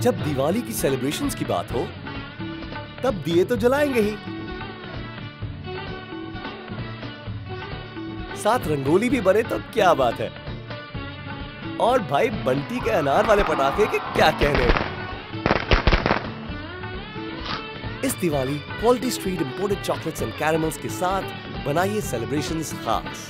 जब दिवाली की सेलिब्रेशंस की बात हो, तब दिए तो जलाएँगे ही। साथ रंगोली भी बने तो क्या बात है। और भाई बंटी के अनार वाले पटाखे के क्या कहने इस Diwali Quality Street imported chocolates and caramels के साथ बनाइए सेलिब्रेशंस खास।